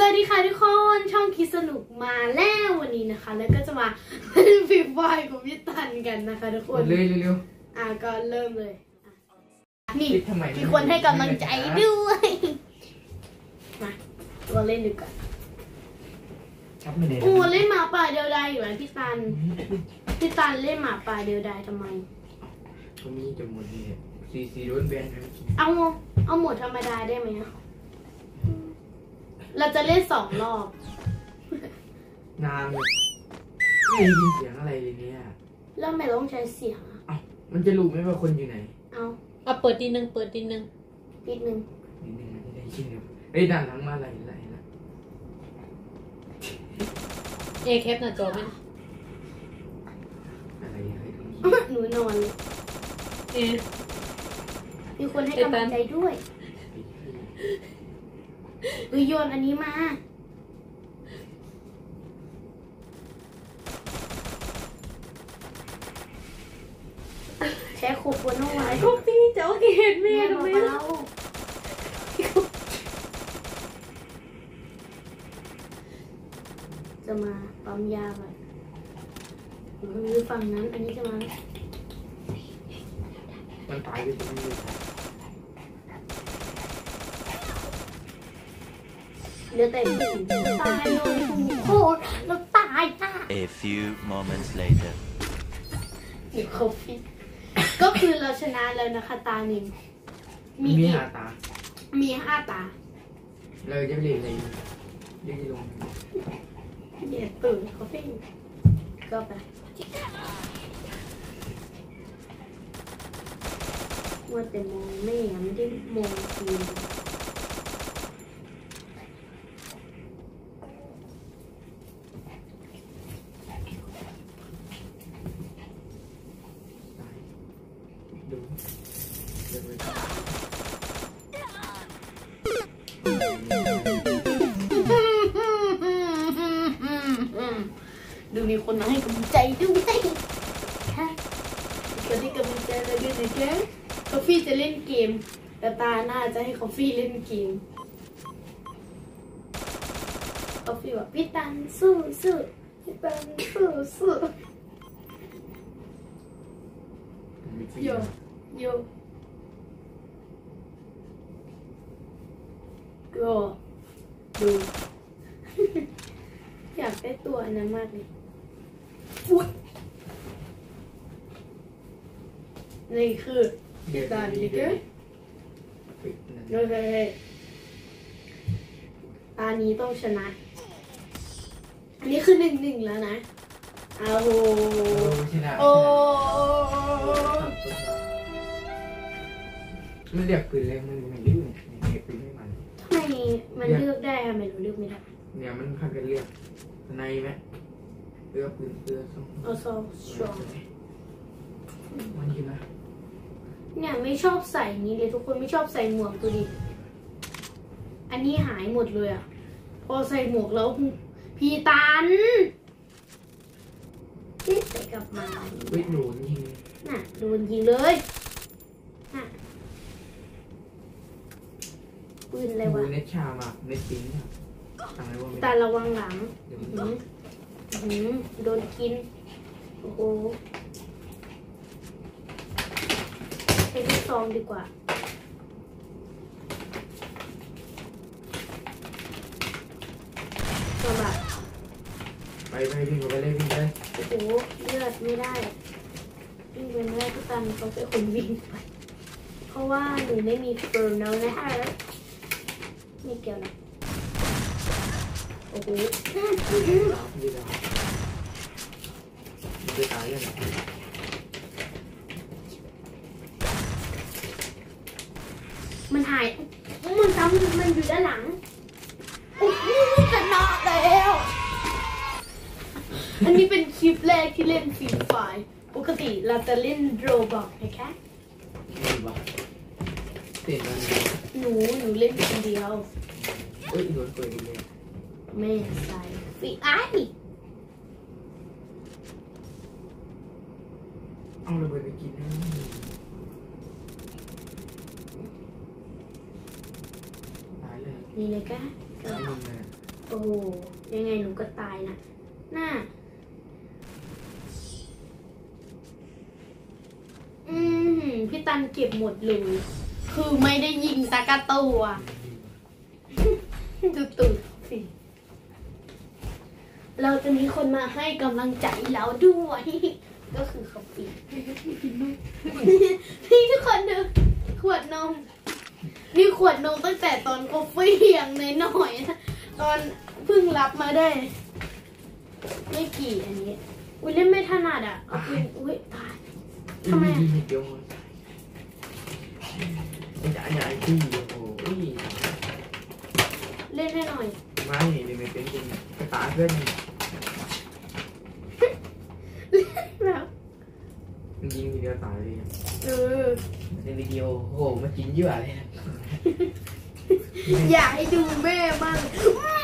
สวัสดีค่ะทุกคนช่องคิดสนุกมาแล้ววันนี้นะคะ แล้วก็จะมาเล่นฟรีไฟร์กับพี่ตันกันนะคะทุกคนเลยเร็วอะก็เริ่มเลยอะนี่ปิดทำไมมีคนให้กำลังใจด้วยมาเราเล่นดีกว่าๆครับไม่ได้โอ้เล่นหมาป่าเดียวดายอยู่ไหมพี่ตันพี่ตันเล่นหมาป่าเดียวดายทำไมเขามีจมูกนี่ซีซีโดนแบนครับเอาเอาหมดธรรมดาได้ไหมอะ เราจะเล่นสองรอบ นานเลยไม่ได้ยินเสียงอะไรเลยเนี่ยแล้วทำไมเราต้องใช้เสียงอะเอ้ามันจะรู้ไหมว่าคนอยู่ไหนเอาอะเปิดทีหนึ่งเปิดทีหนึ่งปิดหนึ่งนิดนึงนะที่ได้ยินเนี่ยเอ้ยด้านหลังมาอะไรอะไรนะเอแคปหน้าจอไหมอะไรอะไรตรงนี้หนูนอนเลยเอ มีคนให้กำลังใจด้วย หรือโยนอันนี้มาแช้โคโคโน่ไว้ก็พี่เจ้าเห็นแม่แม่ทำไมเบาล่ะๆจะมาปั๊มยาไปหรือฝั่งนั้น อันนี้จะมา มันตายไปตรงนี้เลยครับ เหลือแต่ผู้หญิงตายเลยโคตรแล้วตายอะ A few moments later. เดี๋ยวเขาฟิกก็คือเราชนะแล้วนะคะตาหนึ่งมีมีกี่หาตามีห้าตาเราจะเรียนอะไรเรียนลงเดี๋ยวตื่นเขาฟิกก็ไปว่าแต่มองแม่ไม่ได้มองที ดูเดี๋ยวไปดูมีคนมาให้กำลังใจด้วยฮะมีคนให้กำลังใจเราด้วยนะจ๊ะคอฟฟี่จะเล่นเกม แต่ตาหน้าจะให้คอฟฟี่เล่นเกมคอฟฟี่บอกพี่ตันสู้สู้พี่ตันสู้สู้โยโยก็ดู อยากได้ตัวอันนั้นมากเลยอุ๊ยนี่คือเดี๋ยวด่านนี้ดิเดี๋เกยวอปิดนั่นเฮ้ยเฮ้ยเฮ้ยตานี้ต้องชนะ อันนี้คือหนึ่งหนึ่งแล้วนะอ้าวโหโอ้ชนะโอ้ มันเรียกปืนเลยมันไม่ดื้อเนี่ยเรียกปืนไม่มันทำไมมันเลือกได้ทำไมเราเลือกไม่ได้เนี่ยมันพันกันเรียกในไหมเรือปืนเรือส่งเอาซอฟสตรองมันกินนะเนี่ยไม่ชอบใส่นี้เลยทุกคนไม่ชอบใส่หมวกตัวนี้อันนี้หายหมดเลยอะพอใส่หมวกแล้วพี่ตันนี่ใส่กลับมาวิหนูยิงน่ะโดนยิงเลยน่ะ ปืนอะไรวะ เน็ตชามากเน็ตปิ้งครับสั่งอะไรวะไม่ตาได้ระวังหลังเดี๋ยวมันหืมหืมโดนกิน โอ้โหไปที่ซองดีกว่าสำหรับไปไปวิ่งไปเลยวิ่งเลยโอ้โห เลือดไม่ได้วิ่งไปไม่ได้ทุกตันเขาเป็นคนวิ่งไป เพราะว่าหนูไม่มีเฟิร์มแล้วนะคะ ไม่เกี่ยวนะ โอ้โหดาวพี่ดาวมันจะตายยังไงมันหาย มันซ้ำมันอยู่ด้านหลัง โอ้โหชนะแล้ว อันนี้เป็นคลิปแรกที่เล่นฟรีไฟร์ปกติเราจะเล่นโรบอกนะคะนี่บ้า เต้นมันหนูหนูเล่นคนเดียวเอ้ยโดนเปิดอีกเลยแม่ใส่ฟีไอเอาระเบิดไปกินนะตายเลยนี่เลยกะตายเลยโอ้โหยังไงหนูก็ตายนะน่าอืมพี่ตันเก็บหมดเลย คือไม่ได้ยิงสักะตัวดูตูดสิเราจะมีคนมาให้กำลังใจเราด้วย ก็คือคอฟฟี่พี่ทุกคนดูขวดนม นี่ขวดนมตั้งแต่ตอนคอฟฟี่ย่างน้อยนะตอนเพิ่งรับมาได้ ไม่กี่อันนี้ อุ้ยเล่นไม่ถนัดอะเอาปืนอุ้ยตายทำไมอะ เดี๋ยว มันจะใหญ่ที่โอ้โหเล่นให้หน่อย ไม่เลยไม่เป็นจริงกระตาเพื่อนแล้วมันยิงทีเดียวตายเลยอะเออในวิดีโอโอ้โหมากินเยอะเลยนะอยากให้ดูแม่บ้างไม่